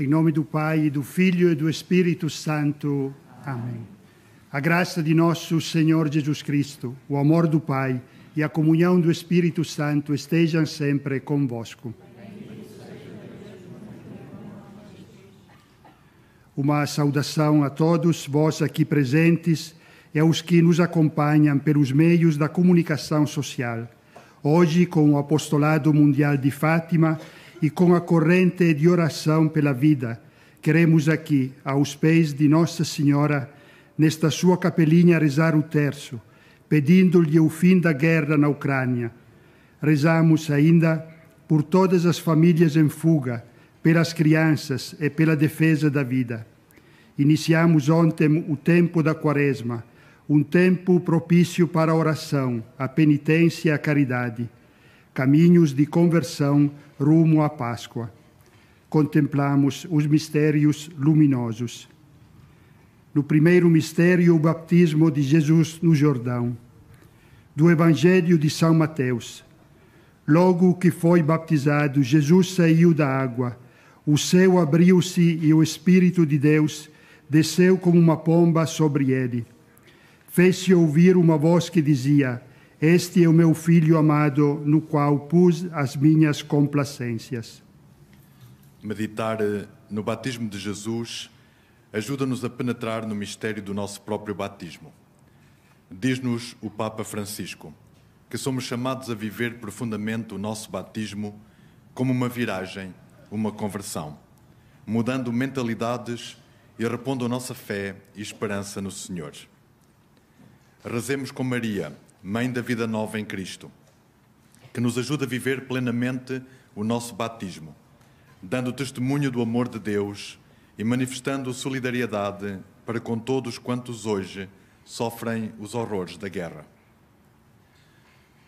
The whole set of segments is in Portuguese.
Em nome do Pai, do Filho e do Espírito Santo. Amém. A graça de nosso Senhor Jesus Cristo, o amor do Pai e a comunhão do Espírito Santo estejam sempre convosco. Uma saudação a todos vós aqui presentes e aos que nos acompanham pelos meios da comunicação social. Hoje, com o Apostolado Mundial de Fátima e com a corrente de oração pela vida, queremos aqui, aos pés de Nossa Senhora, nesta sua capelinha, rezar o terço, pedindo-lhe o fim da guerra na Ucrânia. Rezamos ainda por todas as famílias em fuga, pelas crianças e pela defesa da vida. Iniciamos ontem o tempo da Quaresma, um tempo propício para a oração, a penitência e a caridade, caminhos de conversão rumo à Páscoa. Contemplamos os mistérios luminosos. No primeiro mistério, o batismo de Jesus no Jordão. Do Evangelho de São Mateus. Logo que foi batizado, Jesus saiu da água. O céu abriu-se e o Espírito de Deus desceu como uma pomba sobre ele. Fez-se ouvir uma voz que dizia: Este é o meu filho amado, no qual pus as minhas complacências. Meditar no batismo de Jesus ajuda-nos a penetrar no mistério do nosso próprio batismo. Diz-nos o Papa Francisco que somos chamados a viver profundamente o nosso batismo como uma viragem, uma conversão, mudando mentalidades e repondo a nossa fé e esperança no Senhor. Rezemos com Maria, Mãe da vida nova em Cristo, que nos ajuda a viver plenamente o nosso batismo, dando testemunho do amor de Deus e manifestando solidariedade para com todos quantos hoje sofrem os horrores da guerra.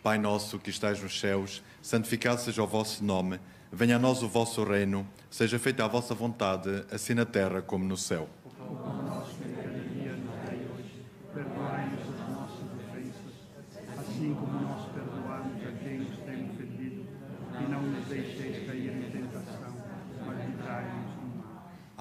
Pai nosso que estais nos céus, santificado seja o vosso nome, venha a nós o vosso reino, seja feita a vossa vontade, assim na terra como no céu. assim como nós perdoamos a quem nos tem ofendido, e não nos deixeis cair em tentação, mas livrai-nos do mal.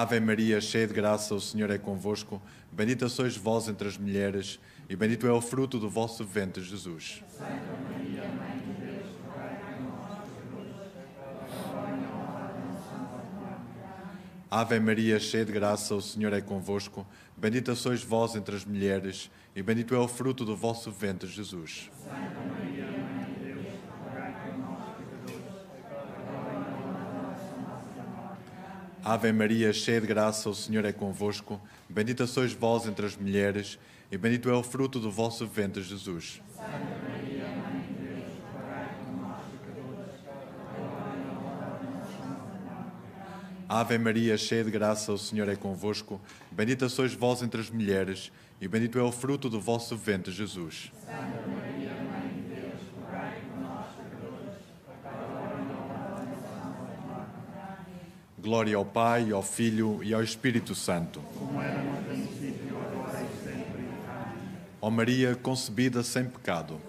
Ave Maria, cheia de graça, o Senhor é convosco. Bendita sois vós entre as mulheres, e bendito é o fruto do vosso ventre, Jesus. Ave Maria, cheia de graça, o Senhor é convosco. Bendita sois vós entre as mulheres, e bendito é o fruto do vosso ventre, Jesus. Ave Maria, cheia de graça, o Senhor é convosco. Bendita sois vós entre as mulheres, e bendito é o fruto do vosso ventre, Jesus. Ave Maria, cheia de graça, o Senhor é convosco. Bendita sois vós entre as mulheres, e bendito é o fruto do vosso ventre, Jesus. Glória ao Pai, ao Filho e ao Espírito Santo. Como era no princípio, agora e sempre. Ó Maria concebida sem pecado.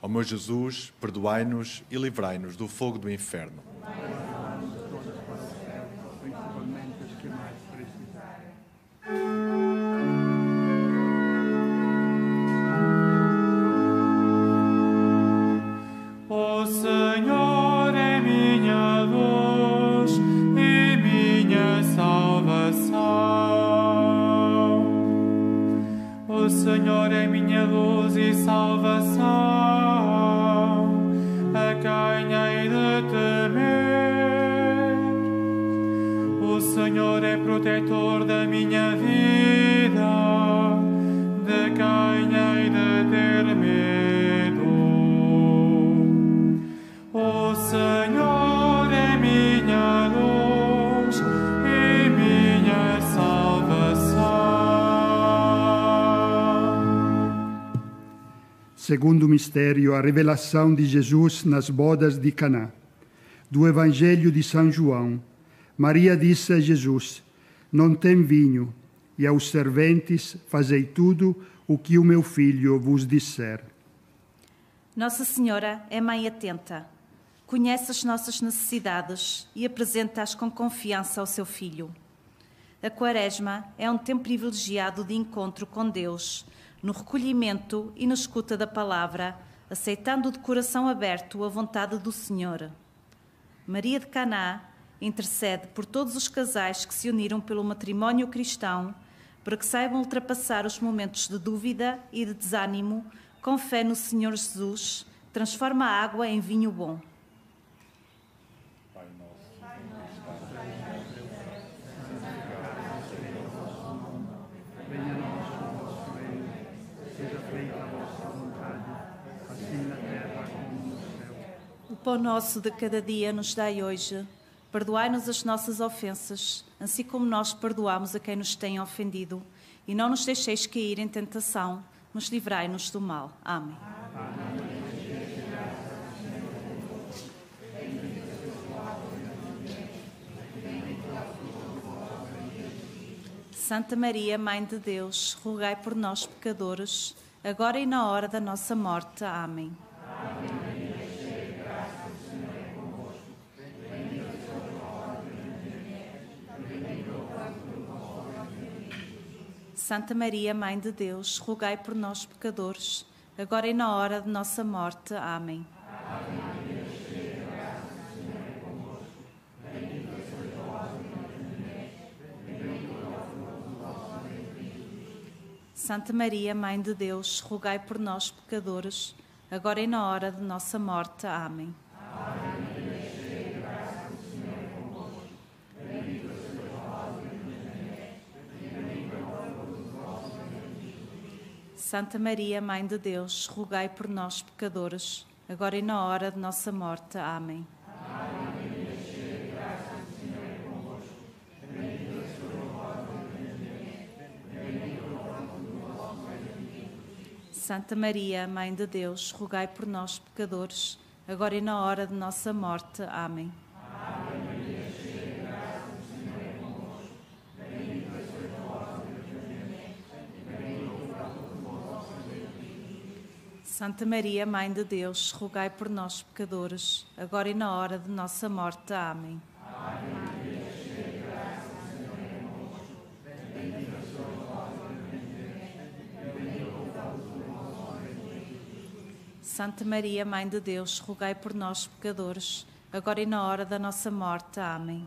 Ó meu Jesus, perdoai-nos e livrai-nos do fogo do inferno. Segundo mistério, a revelação de Jesus nas bodas de Caná. Do Evangelho de São João. Maria disse a Jesus: Não tem vinho, e aos serventes fazei tudo o que o meu filho vos disser. Nossa Senhora é mãe atenta, conhece as nossas necessidades e apresenta-as com confiança ao seu filho. A Quaresma é um tempo privilegiado de encontro com Deus, no recolhimento e na escuta da palavra, aceitando de coração aberto a vontade do Senhor. Maria de Caná intercede por todos os casais que se uniram pelo matrimónio cristão, para que saibam ultrapassar os momentos de dúvida e de desânimo com fé no Senhor Jesus, transforma a água em vinho bom. Venha a nós o vosso reino, seja feita a vossa vontade, assim na terra como no céu. O pão nosso de cada dia nos dai hoje. Perdoai-nos as nossas ofensas, assim como nós perdoamos a quem nos tem ofendido. E não nos deixeis cair em tentação, mas livrai-nos do mal. Amém. Santa Maria, Mãe de Deus, rogai por nós, pecadores, agora e na hora da nossa morte. Amém. Santa Maria, Mãe de Deus, rogai por nós, pecadores, agora e na hora de nossa morte. Amém. Santa Maria, Mãe de Deus, rogai por nós, pecadores, agora e na hora de nossa morte. Amém. Santa Maria, Mãe de Deus, rogai por nós, pecadores, agora e na hora de nossa morte. Amém. Santa Maria, Mãe de Deus, rogai por nós, pecadores, agora e na hora de nossa morte. Amém. Santa Maria, Mãe de Deus, rogai por nós, pecadores, agora e na hora de nossa morte. Amém. Santa Maria, Mãe de Deus, rogai por nós, pecadores, agora e na hora da nossa morte. Amém.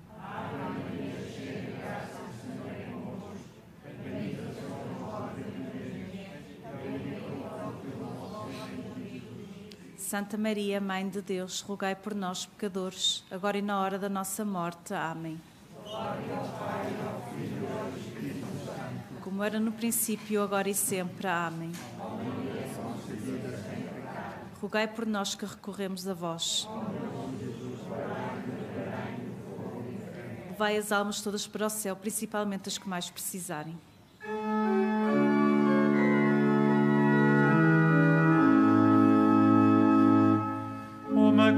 Santa Maria, Mãe de Deus, rogai por nós, pecadores, agora e na hora da nossa morte. Amém. Espírito Santo, como era no princípio, agora e sempre. Amém. Rogai por nós que recorremos a vós. Levai as almas todas para o céu, principalmente as que mais precisarem.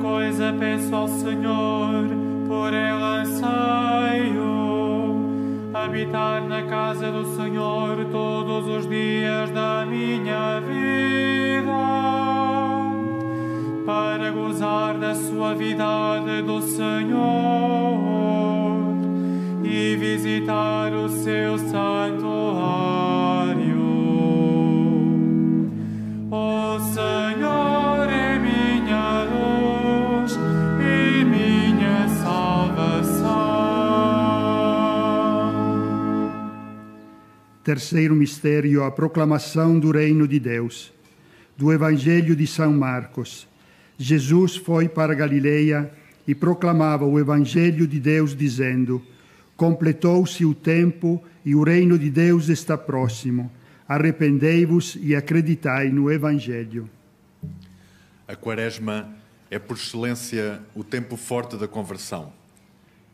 Coisa peço ao Senhor, por ela anseio, habitar na casa do Senhor todos os dias da minha vida, para gozar da suavidade do Senhor e visitar o seu santuário. Terceiro mistério, a proclamação do reino de Deus. Do Evangelho de São Marcos. Jesus foi para Galileia e proclamava o Evangelho de Deus, dizendo: Completou-se o tempo e o reino de Deus está próximo. Arrependei-vos e acreditai no Evangelho. A Quaresma é, por excelência, o tempo forte da conversão.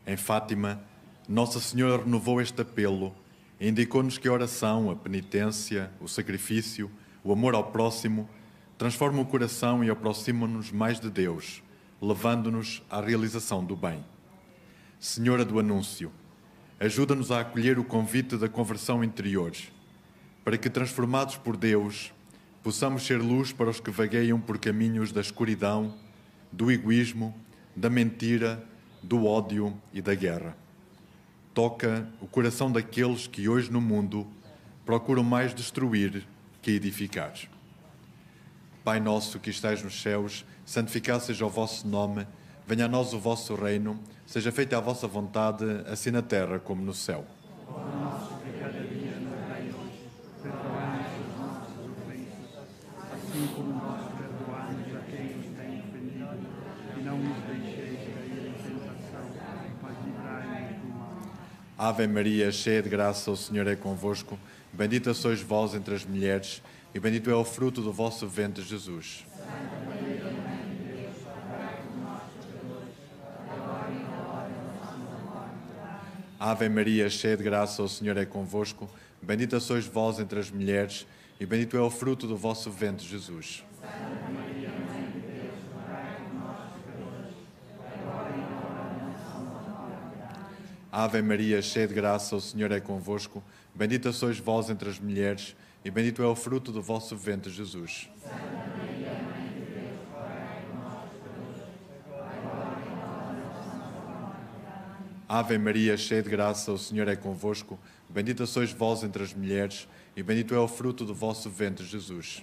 Em Fátima, Nossa Senhora renovou este apelo indicou-nos que a oração, a penitência, o sacrifício, o amor ao próximo transformam o coração e aproximam-nos mais de Deus, levando-nos à realização do bem. Senhora do Anúncio, ajuda-nos a acolher o convite da conversão interior, para que, transformados por Deus, possamos ser luz para os que vagueiam por caminhos da escuridão, do egoísmo, da mentira, do ódio e da guerra. Toca o coração daqueles que hoje no mundo procuram mais destruir que edificar. Pai nosso que estais nos céus, santificado seja o vosso nome, venha a nós o vosso reino, seja feita a vossa vontade, assim na terra como no céu. assim como nós perdoamos a quem nos tem ofendido, e não nos deixeis cair em tentação, mas livrai-nos do mal. Ave Maria, cheia de graça, o Senhor é convosco. Bendita sois vós entre as mulheres, e bendito é o fruto do vosso ventre, Jesus. Ave Maria, cheia de graça, o Senhor é convosco. Bendita sois vós entre as mulheres, e bendito é o fruto do vosso ventre, Jesus. Ave Maria, cheia de graça, o Senhor é convosco. Bendita sois vós entre as mulheres, e bendito é o fruto do vosso ventre, Jesus. Ave Maria, cheia de graça, o Senhor é convosco. Bendita sois vós entre as mulheres, e bendito é o fruto do vosso ventre, Jesus.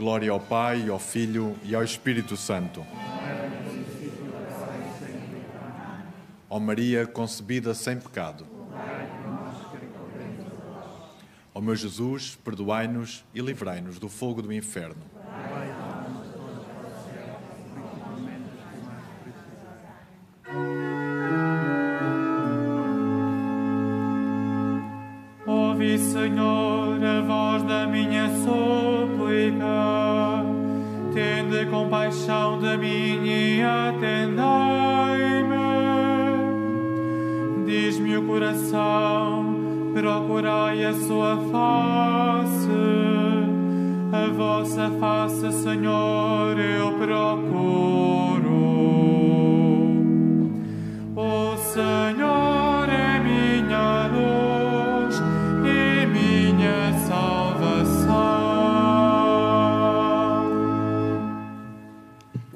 Glória ao Pai, ao Filho e ao Espírito Santo. Ó Maria concebida sem pecado. Ó meu Jesus, perdoai-nos e livrai-nos do fogo do inferno.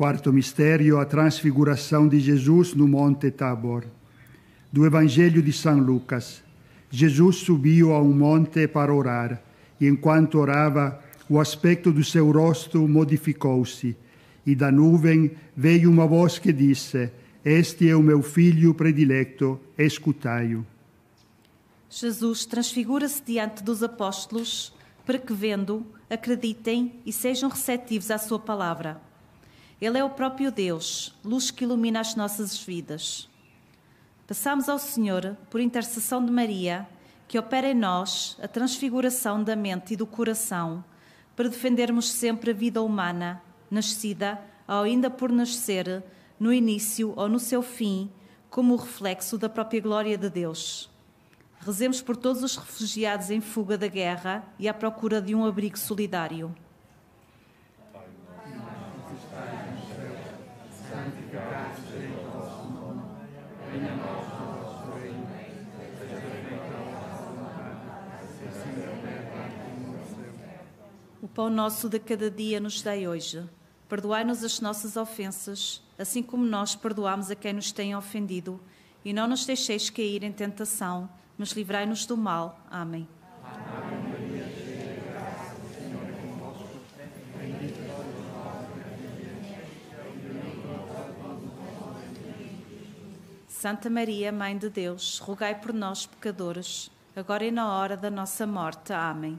Quarto mistério, a transfiguração de Jesus no Monte Tabor. Do Evangelho de São Lucas. Jesus subiu a um monte para orar, e enquanto orava, o aspecto do seu rosto modificou-se, e da nuvem veio uma voz que disse: Este é o meu filho predilecto, escutai-o. Jesus transfigura-se diante dos apóstolos para que, vendo, acreditem e sejam receptivos à sua palavra. Ele é o próprio Deus, luz que ilumina as nossas vidas. Passamos ao Senhor, por intercessão de Maria, que opera em nós a transfiguração da mente e do coração, para defendermos sempre a vida humana, nascida ou ainda por nascer, no início ou no seu fim, como o reflexo da própria glória de Deus. Rezemos por todos os refugiados em fuga da guerra e à procura de um abrigo solidário. Pão nosso de cada dia nos dai hoje. Perdoai-nos as nossas ofensas, assim como nós perdoamos a quem nos tem ofendido, e não nos deixeis cair em tentação, mas livrai-nos do mal. Amém. Santa Maria, Mãe de Deus, rogai por nós, pecadores, agora e na hora da nossa morte. Amém.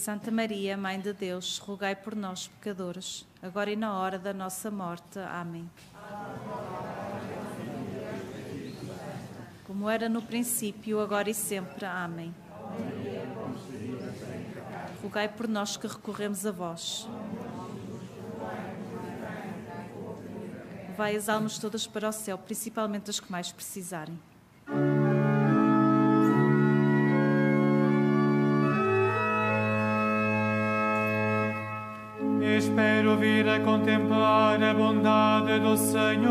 Santa Maria, Mãe de Deus, rogai por nós, pecadores, agora e na hora da nossa morte. Amém. Como era no princípio, agora e sempre. Amém. Rogai por nós que recorremos a vós. Vai as almas todas para o céu, principalmente as que mais precisarem. Espero vir a contemplar a bondade do Senhor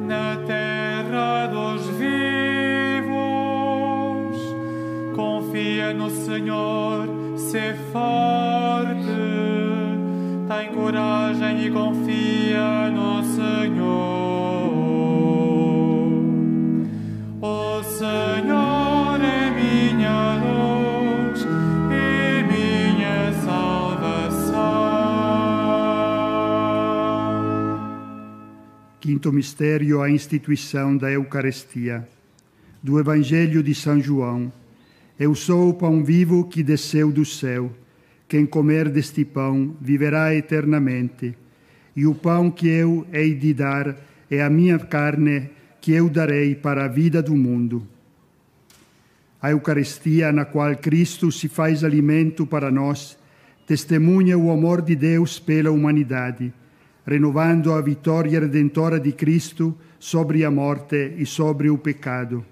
na terra dos vivos. Confia no Senhor, se forte, tem coragem e confia no Senhor. Quinto mistério, a instituição da Eucaristia. Do Evangelho de São João. Eu sou o pão vivo que desceu do céu. Quem comer deste pão viverá eternamente. E o pão que eu hei de dar é a minha carne que eu darei para a vida do mundo. A Eucaristia, na qual Cristo se faz alimento para nós, testemunha o amor de Deus pela humanidade, renovando a vitória redentora de Cristo sobre a morte e sobre o pecado.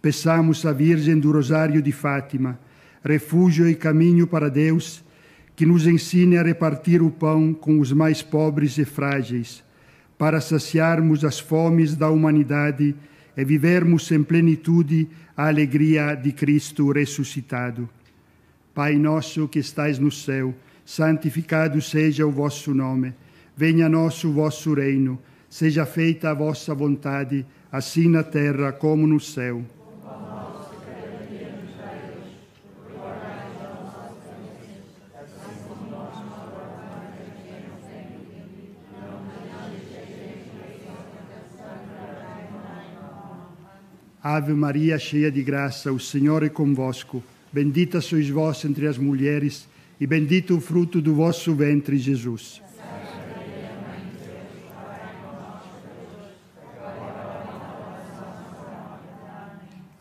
Peçamos à Virgem do Rosário de Fátima, refúgio e caminho para Deus, que nos ensine a repartir o pão com os mais pobres e frágeis, para saciarmos as fomes da humanidade e vivermos em plenitude a alegria de Cristo ressuscitado. Pai nosso que estais no céu, santificado seja o vosso nome. Venha a nós o vosso reino. Seja feita a vossa vontade, assim na terra como no céu. Ave Maria, cheia de graça, o Senhor é convosco. Bendita sois vós entre as mulheres, e bendito o fruto do vosso ventre, Jesus.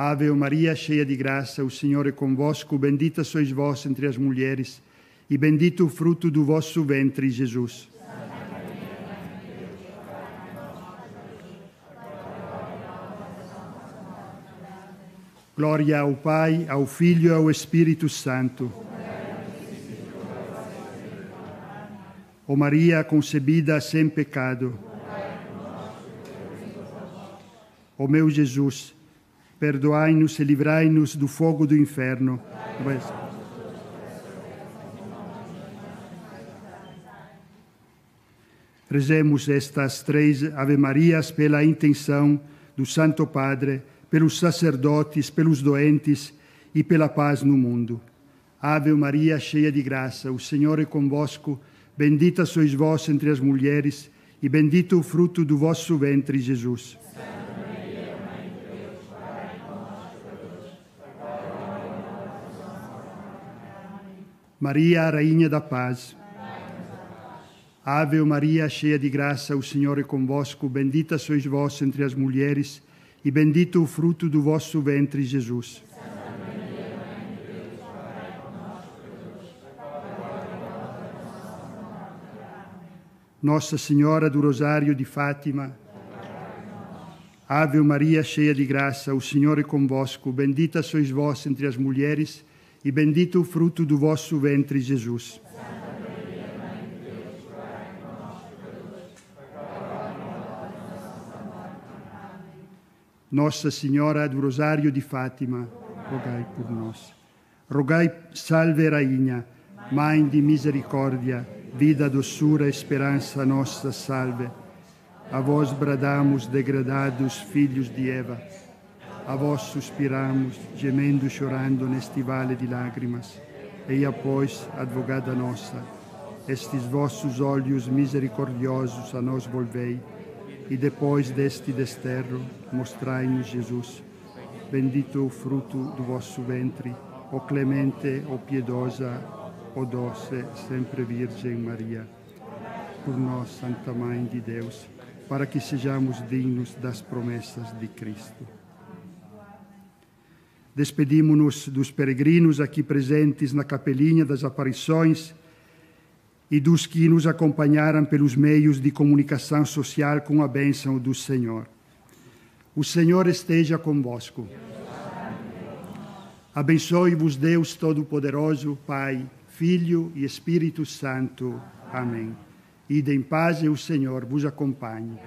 Ave Maria, cheia de graça, o Senhor é convosco, bendita sois vós entre as mulheres, e bendito o fruto do vosso ventre, Jesus. Glória ao Pai, ao Filho e ao Espírito Santo. Ó Maria concebida sem pecado. Ó meu Jesus, perdoai-nos e livrai-nos do fogo do inferno. Rezemos estas três Ave-Marias pela intenção do Santo Padre, pelos sacerdotes, pelos doentes e pela paz no mundo. Ave Maria, cheia de graça, o Senhor é convosco. Bendita sois vós entre as mulheres, e bendito o fruto do vosso ventre, Jesus. Maria, Rainha da Paz. Ave Maria, cheia de graça, o Senhor é convosco. Bendita sois vós entre as mulheres, e bendito o fruto do vosso ventre, Jesus. Nossa Senhora do Rosário de Fátima. Ave Maria, cheia de graça, o Senhor é convosco. Bendita sois vós entre as mulheres, e bendito o fruto do vosso ventre, Jesus. Nossa Senhora do Rosário de Fátima, rogai por nós. Rogai, salve Rainha, Mãe de misericórdia, vida, doçura, esperança nossa, salve. A vós bradamos, degradados filhos de Eva. A vós suspiramos, gemendo e chorando neste vale de lágrimas. Eia, pois, advogada nossa, estes vossos olhos misericordiosos a nós volvei, e depois deste desterro, mostrai-nos Jesus. Bendito o fruto do vosso ventre, ó clemente, ó piedosa, ó doce, sempre Virgem Maria. Por nós, Santa Mãe de Deus, para que sejamos dignos das promessas de Cristo. Despedimos-nos dos peregrinos aqui presentes na capelinha das aparições e dos que nos acompanharam pelos meios de comunicação social com a bênção do Senhor. O Senhor esteja convosco. Abençoe-vos Deus Todo-Poderoso, Pai, Filho e Espírito Santo. Amém. Ide em paz e o Senhor vos acompanhe.